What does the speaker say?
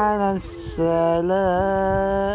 على السلام.